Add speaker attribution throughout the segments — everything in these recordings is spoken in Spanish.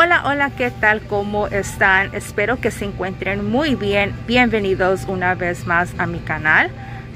Speaker 1: Hola, hola, ¿qué tal? ¿Cómo están? Espero que se encuentren muy bien. Bienvenidos una vez más a mi canal.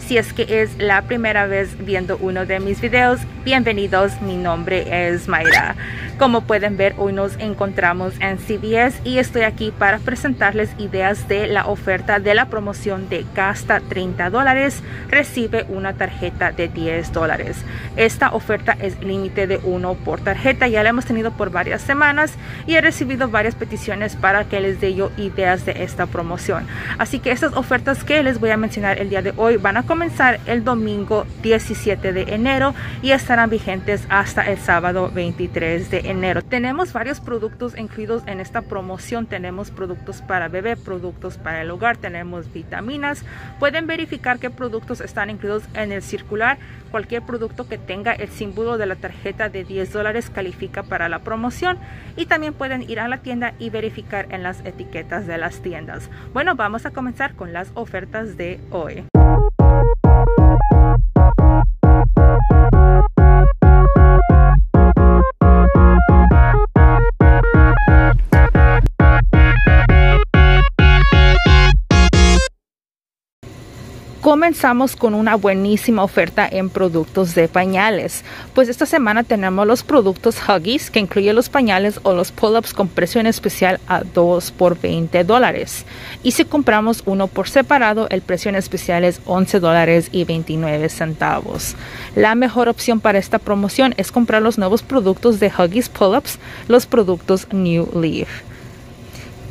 Speaker 1: Si es que es la primera vez viendo uno de mis videos, bienvenidos. Mi nombre es Mayra. Como pueden ver, hoy nos encontramos en CVS y estoy aquí para presentarles ideas de la oferta de la promoción de gasta 30 dólares, recibe una tarjeta de 10 dólares. Esta oferta es límite de uno por tarjeta, ya la hemos tenido por varias semanas y he recibido varias peticiones para que les dé yo ideas de esta promoción. Así que estas ofertas que les voy a mencionar el día de hoy van a comenzar el domingo 17 de enero y estarán vigentes hasta el sábado 23 de enero. Tenemos varios productos incluidos en esta promoción. Tenemos productos para bebé, productos para el hogar, tenemos vitaminas. Pueden verificar qué productos están incluidos en el circular. Cualquier producto que tenga el símbolo de la tarjeta de 10 dólares califica para la promoción. Y también pueden ir a la tienda y verificar en las etiquetas de las tiendas. Bueno, vamos a comenzar con las ofertas de hoy. Comenzamos con una buenísima oferta en productos de pañales. Pues esta semana tenemos los productos Huggies que incluye los pañales o los pull-ups con precio en especial a 2 por 20 dólares. Y si compramos uno por separado, el precio en especial es 11 dólares y 29 centavos. La mejor opción para esta promoción es comprar los nuevos productos de Huggies Pull-ups, los productos New Leaf.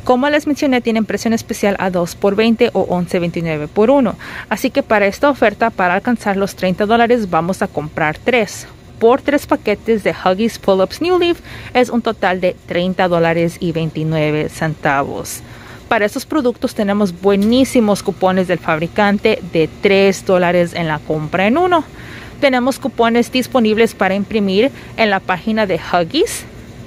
Speaker 1: Como les mencioné, tienen presión especial a 2 por 20 o 11.29 por 1. Así que para esta oferta, para alcanzar los 30 dólares, vamos a comprar 3. Por 3 paquetes de Huggies Pull-Ups New Leaf es un total de 30 dólares y 29 centavos. Para estos productos tenemos buenísimos cupones del fabricante de 3 dólares en la compra en uno. Tenemos cupones disponibles para imprimir en la página de Huggies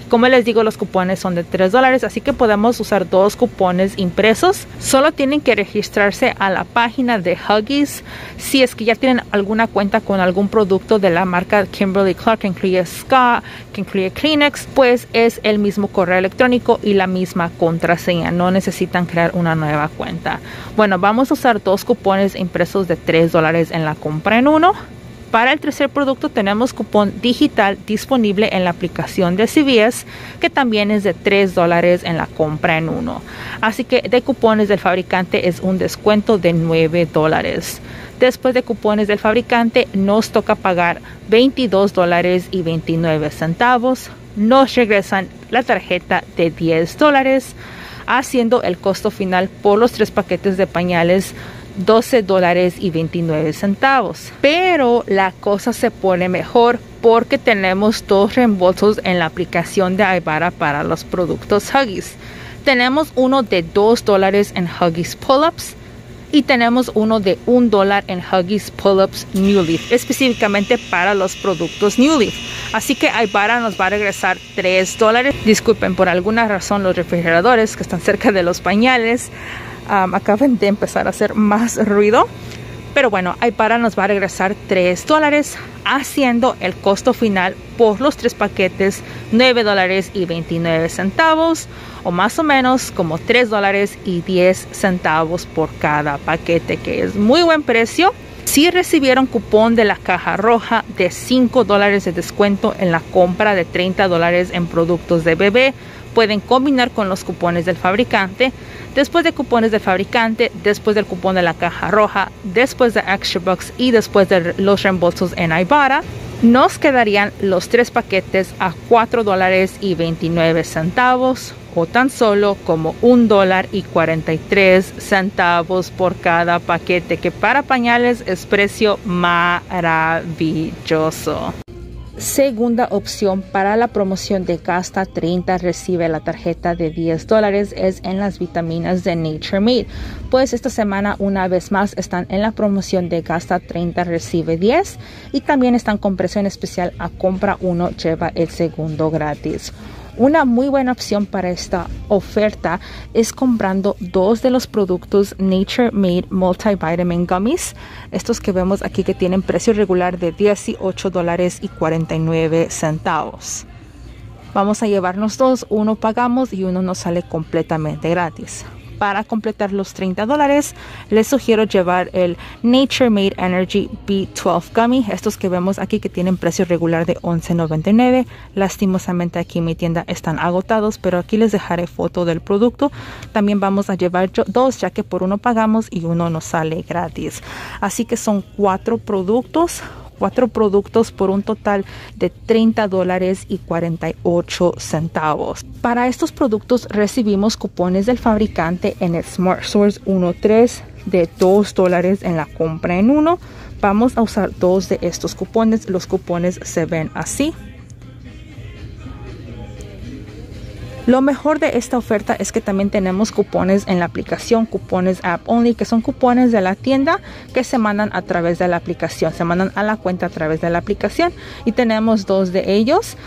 Speaker 1: como les digo, los cupones son de 3 dólares, así que podemos usar dos cupones impresos. Solo tienen que registrarse a la página de Huggies si es que ya tienen alguna cuenta con algún producto de la marca Kimberly Clark, que incluye Ska, que incluye Kleenex, pues es el mismo correo electrónico y la misma contraseña. No necesitan crear una nueva cuenta. Bueno, vamos a usar dos cupones impresos de 3 dólares en la compra en uno. Para el tercer producto tenemos cupón digital disponible en la aplicación de CVS que también es de 3 dólares en la compra en uno. Así que de cupones del fabricante es un descuento de 9 dólares. Después de cupones del fabricante nos toca pagar 22 dólares y 29 centavos. Nos regresan la tarjeta de 10 dólares haciendo el costo final por los tres paquetes de pañales 12 dólares y 29 centavos. Pero la cosa se pone mejor porque tenemos dos reembolsos en la aplicación de Ibarra para los productos Huggies. Tenemos uno de 2 dólares en Huggies Pull-Ups y tenemos uno de 1 dólar en Huggies Pull-Ups New Leaf, específicamente para los productos New Leaf. Así que Ibarra nos va a regresar 3 dólares. Disculpen, por alguna razón los refrigeradores que están cerca de los pañales acaban de empezar a hacer más ruido. Pero bueno, para nos va a regresar 3 dólares, haciendo el costo final por los tres paquetes 9 dólares y 29 centavos, o más o menos como 3 dólares y 10 centavos por cada paquete, que es muy buen precio. Si recibieron cupón de la caja roja de 5 dólares de descuento en la compra de 30 dólares en productos de bebé, pueden combinar con los cupones del fabricante después de cupones del fabricante, después del cupón de la caja roja, después de Extra Bucks y después de los reembolsos en Ibarra, nos quedarían los tres paquetes a 4 dólares y 29 centavos o tan solo como un dólar y 43 centavos por cada paquete que para pañales es precio maravilloso. Segunda opción para la promoción de Gasta 30 recibe la tarjeta de 10 dólares es en las vitaminas de Nature Made. Pues esta semana una vez más están en la promoción de Gasta 30 recibe 10 y también están con presión especial a compra 1 lleva el segundo gratis. Una muy buena opción para esta oferta es comprando dos de los productos Nature Made Multivitamin Gummies. Estos que vemos aquí que tienen precio regular de 18 dólares y 49 centavos. Vamos a llevarnos dos, uno pagamos y uno nos sale completamente gratis para completar los 30 dólares, les sugiero llevar el Nature Made Energy B12 Gummy. Estos que vemos aquí que tienen precio regular de $11.99. Lastimosamente aquí en mi tienda están agotados, pero aquí les dejaré foto del producto. También vamos a llevar dos, ya que por uno pagamos y uno nos sale gratis. Así que son cuatro productos cuatro productos por un total de 30 dólares y 48 centavos. Para estos productos recibimos cupones del fabricante en el Smart Source 1.3 de 2 dólares en la compra en uno. Vamos a usar dos de estos cupones. Los cupones se ven así. Lo mejor de esta oferta es que también tenemos cupones en la aplicación, cupones App Only, que son cupones de la tienda que se mandan a través de la aplicación, se mandan a la cuenta a través de la aplicación y tenemos dos de ellos.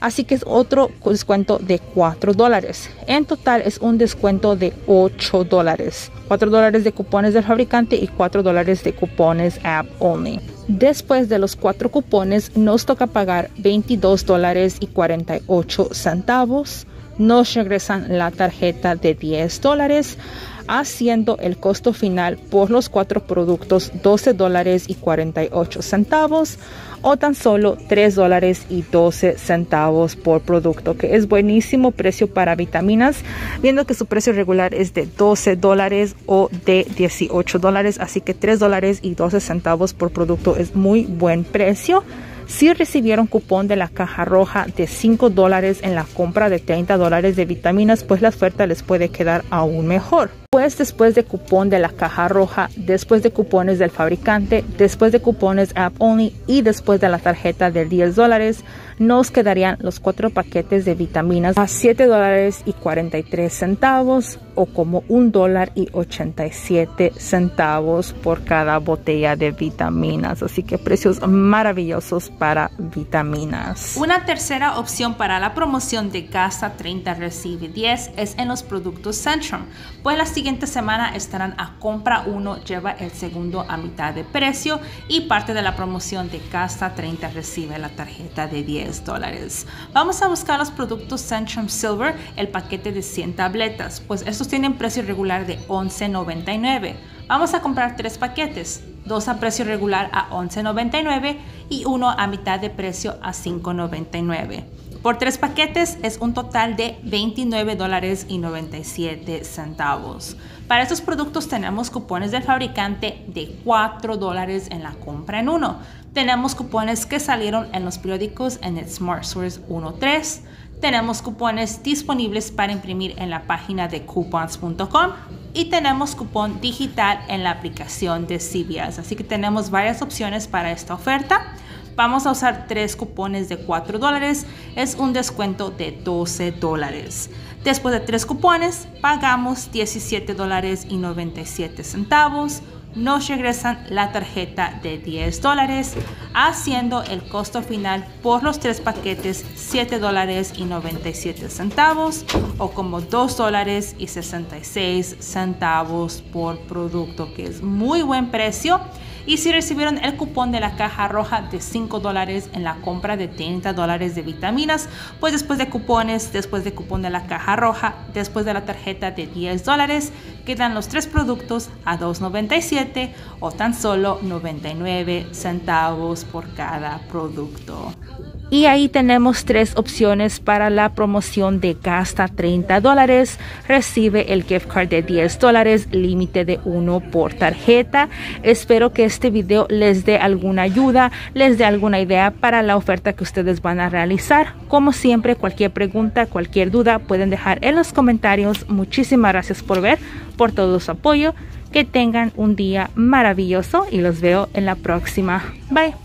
Speaker 1: Así que es otro descuento de 4 dólares. En total es un descuento de 8 dólares. 4 dólares de cupones del fabricante y 4 dólares de cupones app only. Después de los cuatro cupones nos toca pagar 22 dólares y 48 centavos nos regresan la tarjeta de 10 dólares haciendo el costo final por los cuatro productos 12 dólares y 48 centavos o tan solo 3 dólares y 12 centavos por producto que es buenísimo precio para vitaminas viendo que su precio regular es de 12 dólares o de 18 dólares así que 3 dólares y 12 centavos por producto es muy buen precio si recibieron cupón de la caja roja de 5 dólares en la compra de 30 dólares de vitaminas, pues la oferta les puede quedar aún mejor. Pues después de cupón de la caja roja, después de cupones del fabricante, después de cupones App Only y después de la tarjeta de 10 dólares, nos quedarían los cuatro paquetes de vitaminas a 7 dólares y 43 centavos o como un dólar y 87 centavos por cada botella de vitaminas. Así que precios maravillosos para vitaminas.
Speaker 2: Una tercera opción para la promoción de Gasta 30 Recibe 10 es en los productos Centrum. Pues la siguiente semana estarán a compra uno, lleva el segundo a mitad de precio y parte de la promoción de Gasta 30 recibe la tarjeta de 10 dólares. Vamos a buscar los productos Centrum Silver, el paquete de 100 tabletas, pues estos tienen precio regular de $11.99. Vamos a comprar tres paquetes, dos a precio regular a $11.99 y uno a mitad de precio a $5.99. Por tres paquetes es un total de 29 dólares y 97 centavos. Para estos productos tenemos cupones del fabricante de 4 dólares en la compra en uno. Tenemos cupones que salieron en los periódicos en el Smart Source 1.3. Tenemos cupones disponibles para imprimir en la página de coupons.com y tenemos cupón digital en la aplicación de CBS. Así que tenemos varias opciones para esta oferta. Vamos a usar tres cupones de 4 dólares. Es un descuento de 12 dólares. Después de tres cupones, pagamos 17 dólares y 97 centavos nos regresan la tarjeta de 10 dólares, haciendo el costo final por los tres paquetes 7 dólares y 97 centavos o como 2 dólares y 66 centavos por producto, que es muy buen precio y si recibieron el cupón de la caja roja de 5 dólares en la compra de 30 dólares de vitaminas, pues después de cupones, después de cupón de la caja roja, después de la tarjeta de 10 dólares, quedan los tres productos a 2.97 o tan solo 99 centavos por cada producto.
Speaker 1: Y ahí tenemos tres opciones para la promoción de gasta 30 dólares. Recibe el gift card de 10 dólares, límite de uno por tarjeta. Espero que este video les dé alguna ayuda, les dé alguna idea para la oferta que ustedes van a realizar. Como siempre, cualquier pregunta, cualquier duda pueden dejar en los comentarios. Muchísimas gracias por ver, por todo su apoyo. Que tengan un día maravilloso y los veo en la próxima. Bye.